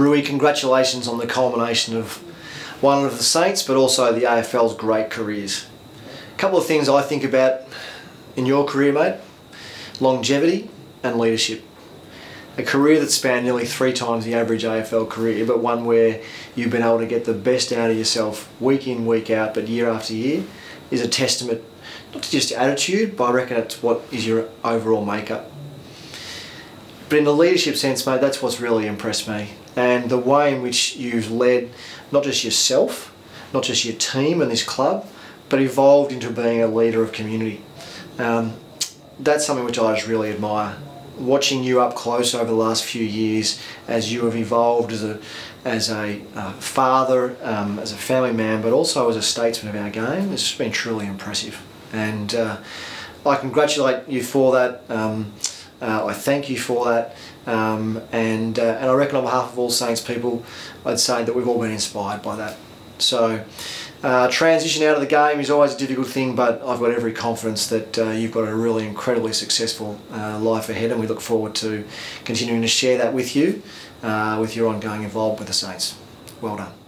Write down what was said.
Rooey, congratulations on the culmination of one of the Saints, but also the AFL's great careers. A couple of things I think about in your career, mate longevity and leadership. A career that spanned nearly three times the average AFL career, but one where you've been able to get the best out of yourself week in, week out, but year after year, is a testament not to just attitude, but I reckon it's what is your overall makeup. But in the leadership sense, mate, that's what's really impressed me. And the way in which you've led not just yourself, not just your team and this club, but evolved into being a leader of community. Um, that's something which I just really admire. Watching you up close over the last few years as you have evolved as a as a uh, father, um, as a family man, but also as a statesman of our game, it's been truly impressive. And uh, I congratulate you for that. Um, uh, I thank you for that. Um, and, uh, and I reckon on behalf of all Saints people, I'd say that we've all been inspired by that. So uh, transition out of the game is always a difficult thing, but I've got every confidence that uh, you've got a really incredibly successful uh, life ahead, and we look forward to continuing to share that with you, uh, with your ongoing involvement with the Saints. Well done.